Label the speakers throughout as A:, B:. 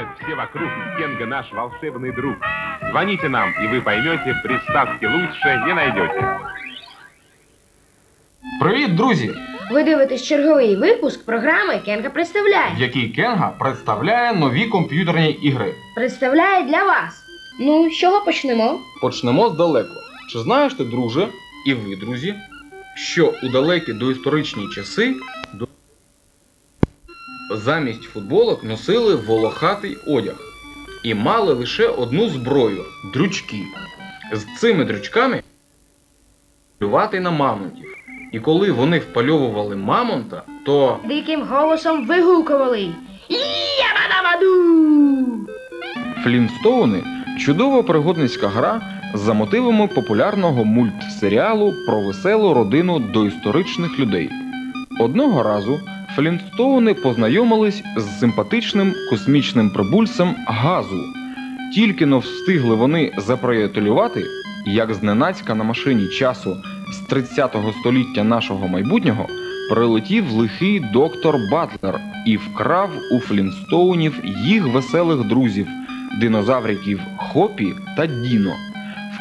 A: знают все вокруг, Кенга наш волшебный друг. Звоните нам, и вы поймете, приставки лучше не найдете.
B: Привіт, друзі!
C: Ви дивитесь черговий випуск програми Кенга представляє.
B: В якій Кенга представляє нові комп'ютерні ігри.
C: Представляє для вас. Ну, з чого почнемо?
B: Почнемо здалеку. Чи знаєш ти, друже, і ви, друзі, що у далекі доісторичні часи замість футболок носили волохатий одяг і мали лише одну зброю дрючки. З цими дрючками полювати на мамонтів. І коли вони впальовували мамонта, то
C: Диким голосом вигукували. Ябадабаду!
B: Флінстоуни чудова пригодницька гра за мотивами популярного мультсеріалу про веселу родину доісторичних людей. Одного разу Флінстоуни познайомились з симпатичним космічним прибульцем газу. Тільки но встигли вони заприятелювати, як зненацька на машині часу з 30-го століття нашого майбутнього прилетів лихий доктор Батлер і вкрав у Флінстоунів їх веселих друзів, динозавриків Хопі та Діно.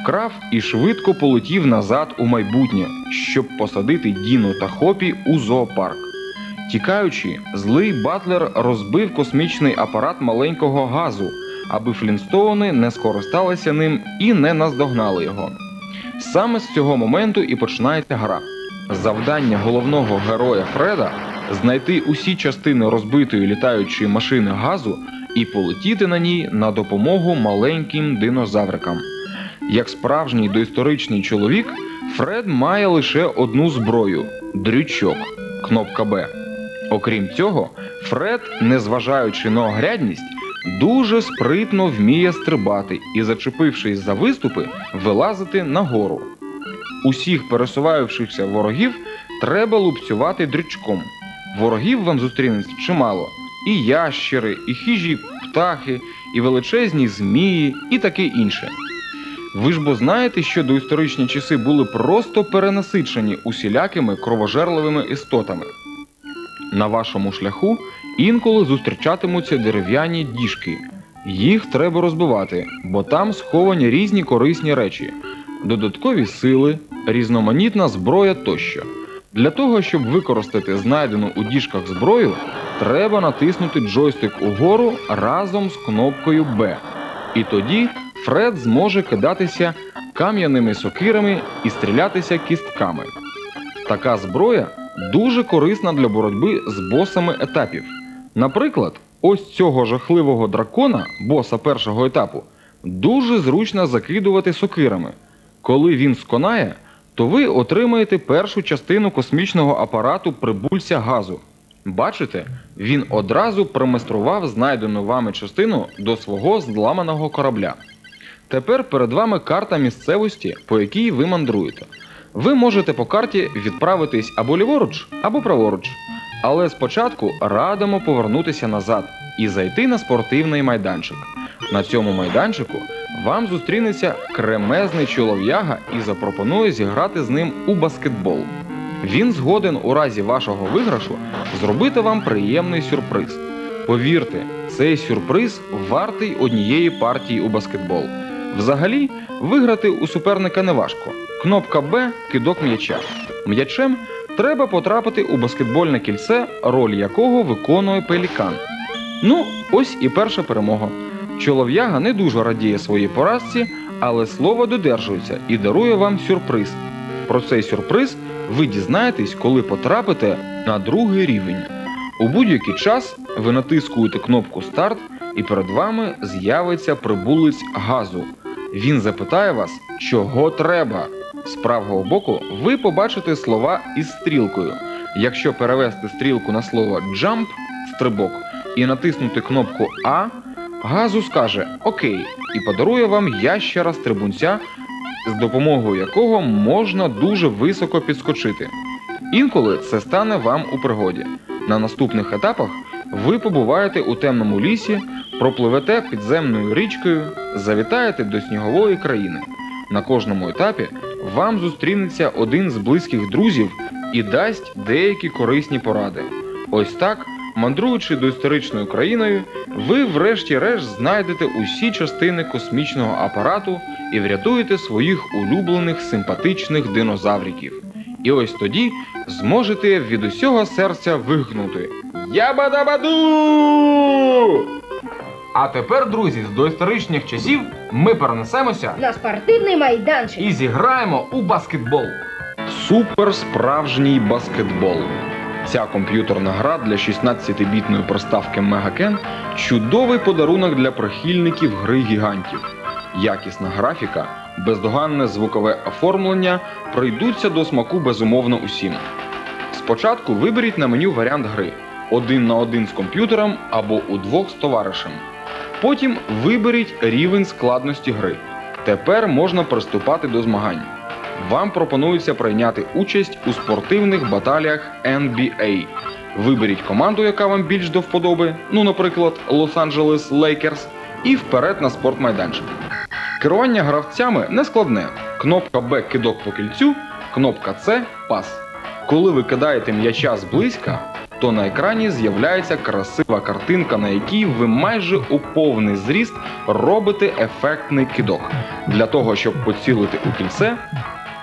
B: Вкрав і швидко полетів назад у майбутнє, щоб посадити Діно та Хопі у зоопарк. Тікаючи, злий Батлер розбив космічний апарат маленького газу, аби Флінстоуни не скористалися ним і не наздогнали його. Саме з цього моменту і починається гра. Завдання головного героя Фреда знайти усі частини розбитої літаючої машини газу і полетіти на ній на допомогу маленьким динозаврикам. Як справжній доісторичний чоловік, Фред має лише одну зброю дрючок, кнопка Б. Окрім цього, Фред, незважаючи на огрядність, дуже спритно вміє стрибати і, зачепившись за виступи, вилазити нагору. Усіх пересуваючихся ворогів треба лупцювати дрючком. Ворогів вам зустрінеться чимало: і ящери, і хижі птахи, і величезні змії, і таке інше. Ви ж бо знаєте, що доісторичні часи були просто перенасичені усілякими кровожерливими істотами. На вашому шляху інколи зустрічатимуться дерев'яні діжки. Їх треба розбивати, бо там сховані різні корисні речі, додаткові сили, різноманітна зброя тощо. Для того, щоб використати знайдену у діжках зброю, треба натиснути джойстик угору разом з кнопкою Б. І тоді Фред зможе кидатися кам'яними сокирами і стрілятися кістками. Така зброя дуже корисна для боротьби з босами етапів. Наприклад, ось цього жахливого дракона, боса першого етапу, дуже зручно закидувати сокирами. Коли він сконає, то ви отримаєте першу частину космічного апарату прибульця газу. Бачите, він одразу примайстрував знайдену вами частину до свого зламаного корабля. Тепер перед вами карта місцевості, по якій ви мандруєте. Ви можете по карті відправитись або ліворуч, або праворуч. Але спочатку радимо повернутися назад і зайти на спортивний майданчик. На цьому майданчику вам зустрінеться кремезний чолов'яга і запропонує зіграти з ним у баскетбол. Він згоден у разі вашого виграшу зробити вам приємний сюрприз. Повірте, цей сюрприз вартий однієї партії у баскетбол. Взагалі, виграти у суперника неважко. Кнопка Б кидок м'яча. М'ячем треба потрапити у баскетбольне кільце, роль якого виконує пелікан. Ну, ось і перша перемога. Чолов'яга не дуже радіє своїй поразці, але слово додержується і дарує вам сюрприз. Про цей сюрприз ви дізнаєтесь, коли потрапите на другий рівень. У будь-який час ви натискуєте кнопку Старт, і перед вами з'явиться прибулець газу. Він запитає вас, чого треба. З правого боку ви побачите слова із стрілкою. Якщо перевести стрілку на слово jump стрибок і натиснути кнопку А, газу скаже Окей і подарує вам ящера стрибунця, з допомогою якого можна дуже високо підскочити. Інколи це стане вам у пригоді. На наступних етапах ви побуваєте у темному лісі, пропливете підземною річкою, завітаєте до снігової країни. На кожному етапі вам зустрінеться один з близьких друзів і дасть деякі корисні поради. Ось так Мандруючи до історичною країною, ви врешті-решт знайдете усі частини космічного апарату і врятуєте своїх улюблених симпатичних динозавриків. І ось тоді зможете від усього серця вигукнути Ябадабаду!
D: А тепер, друзі, з доісторичних часів ми перенесемося
C: На спортивний майданчик.
D: і зіграємо у баскетбол.
B: Супер справжній баскетбол. Ця комп'ютерна гра для 16-бітної приставки Megaken – чудовий подарунок для прихильників гри гігантів. Якісна графіка, бездоганне звукове оформлення прийдуться до смаку безумовно усім. Спочатку виберіть на меню варіант гри один на один з комп'ютером або удвох з товаришем. Потім виберіть рівень складності гри. Тепер можна приступати до змагань. Вам пропонується прийняти участь у спортивних баталіях NBA. Виберіть команду, яка вам більш до вподоби, ну, наприклад, Лос-Анджелес Лейкерс, і вперед на спортмайданчик. Керування гравцями не складне. Кнопка Б кидок по кільцю, кнопка С пас. Коли ви кидаєте м'яча зблизька, то на екрані з'являється красива картинка, на якій ви майже у повний зріст робите ефектний кидок. Для того, щоб поцілити у кільце,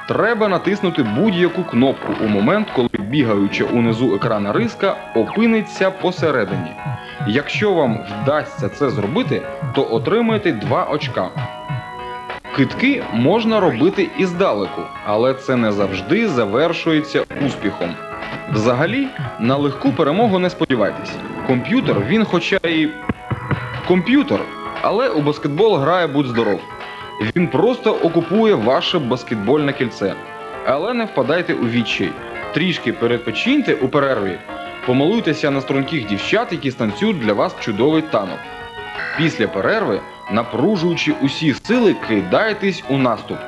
B: треба натиснути будь-яку кнопку у момент, коли бігаюча унизу екрана риска опиниться посередині. Якщо вам вдасться це зробити, то отримаєте 2 очка. Китки можна робити і здалеку, але це не завжди завершується успіхом. Взагалі, на легку перемогу не сподівайтесь. Комп'ютер він хоча і комп'ютер, але у баскетбол грає будь здоров. Він просто окупує ваше баскетбольне кільце. Але не впадайте у відчай. Трішки передпочиньте у перерві. Помилуйтеся на струнких дівчат, які станцюють для вас чудовий танок. Після перерви, напружуючи усі сили, кидайтесь у наступ.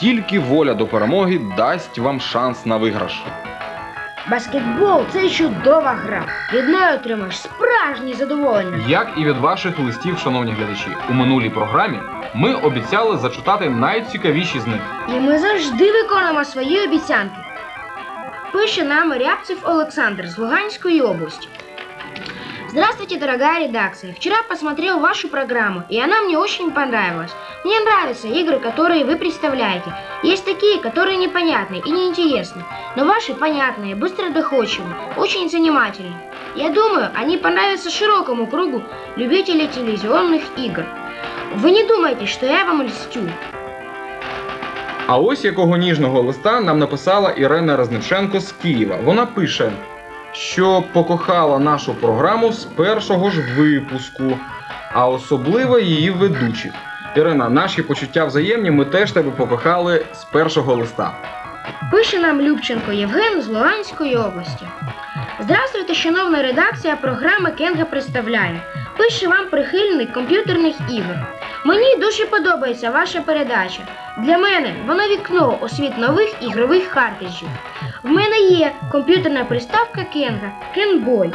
B: Тільки воля до перемоги дасть вам шанс на виграш.
C: Баскетбол це чудова гра. Від неї отримаєш справжнє задоволення.
D: Як і від ваших листів, шановні глядачі, у минулій програмі ми обіцяли зачитати найцікавіші з них.
C: І ми завжди виконуємо свої обіцянки. Пише нам Рябцев Олександр з Луганської области. Здравствуйте, дорогая редакция. Вчера посмотрел вашу программу, и она мне очень понравилась. Мне нравятся игры, которые вы представляете. Есть такие, которые непонятны и неинтересны, но ваши понятные, быстро доходчивы, очень занимательны. Я думаю, они понравятся широкому кругу любителей телевизионных игр. Вы не думайте, что я вам льстю.
D: А ось якого ніжного листа нам написала Ірина Резниченко з Києва. Вона пише, що покохала нашу програму з першого ж випуску, а особливо її ведучих. Ірина, наші почуття взаємні, ми теж тебе покохали з першого листа.
C: Пише нам Любченко Євген з Луганської області. Здравствуйте, шановна редакція програми Кенга представляє. Пише вам прихильник комп'ютерних ігор. Мені дуже подобається ваша передача. Для мене воно вікно у світ нових ігрових картриджів. В мене є комп'ютерна приставка Кенга Кенбой.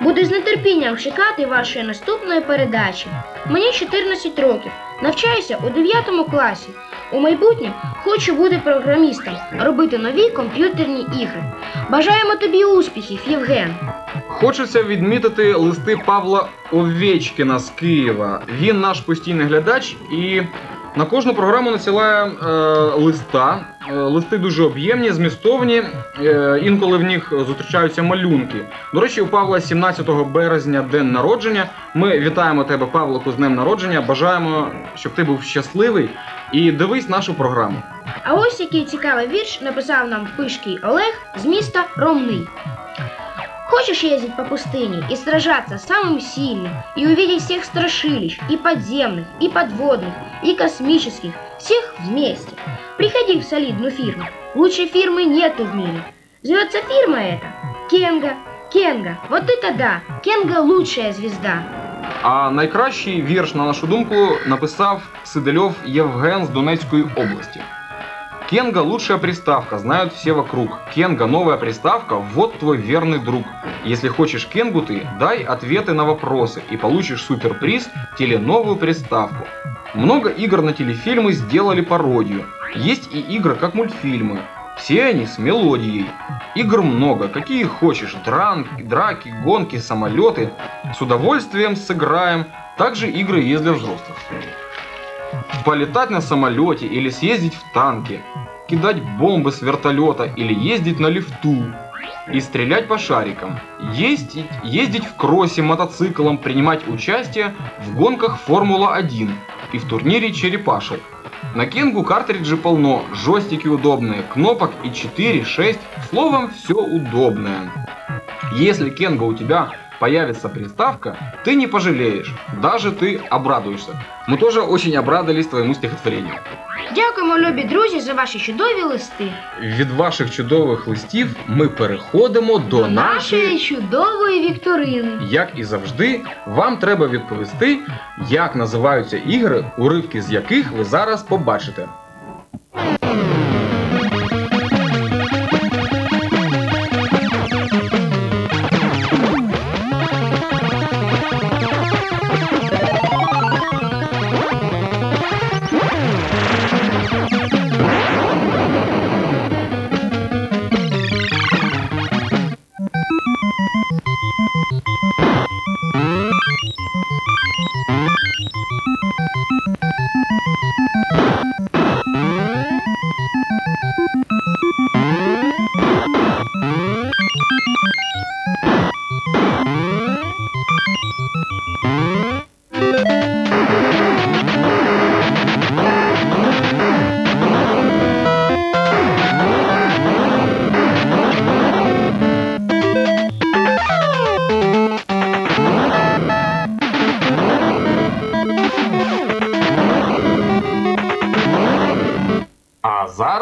C: Буду з нетерпінням чекати вашої наступної передачі. Мені 14 років. Навчаюся у 9 класі. У майбутнє хочу бути програмістом, робити нові комп'ютерні ігри. Бажаємо тобі успіхів, Євген.
D: Хочеться відмітити листи Павла Овечкіна з Києва. Він наш постійний глядач і на кожну програму надсилає е, листа. Е, листи дуже об'ємні, змістовні. Е, інколи в них зустрічаються малюнки. До речі, у Павла 17 березня день народження. Ми вітаємо тебе, Павлику, з днем народження. Бажаємо, щоб ти був щасливий і дивись нашу програму.
C: А ось який цікавий вірш написав нам Пишкий Олег з міста Ромний. Хочешь ездить по пустыне и сражаться с самым сильным, и увидеть всех страшилищ, и подземных, и подводных, и космических, всех вместе. Приходи в солидную фирму. Лучшей фирмы нету в мире. Зовется фирма эта Кенга. Кенга. Вот это да. Кенга лучшая звезда.
D: А найкращий вірш, на нашу думку, написав Сидельов Євген з Донецької області. Кенга лучшая приставка, знают все вокруг. Кенга новая приставка, вот твой верный друг. Если хочешь Кенгу ты, дай ответы на вопросы и получишь суперприз теленовую приставку. Много игр на телефильмы сделали пародию. Есть и игры как мультфильмы.
B: Все они с мелодией. Игр много, какие хочешь. Дран, драки, гонки, самолеты. С удовольствием сыграем. Также игры есть для взрослых. Полетать на самолете или съездить в танке. Кидать бомбы с вертолета или ездить на лифту. И стрелять по шарикам. Ездить, ездить в кроссе мотоциклом, принимать участие в гонках Формула-1 и в турнире черепашек. На Кенгу картриджи полно, жестики удобные, кнопок и 4, 6, словом, все удобное. Если Кенга у тебя появится приставка, ты не пожалеешь, даже ты обрадуешься. Мы тоже очень обрадовались твоему стихотворению.
C: Дякуємо, любі друзі, за ваші чудові листи.
B: Від ваших чудових листів ми переходимо до
C: До нашої чудової вікторини.
B: Як і завжди, вам треба відповісти, як називаються ігри, уривки з яких ви зараз побачите.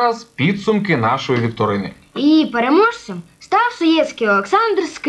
B: Зараз підсумки нашої вікторини.
C: І переможцем став Суєцький Олександр Києва.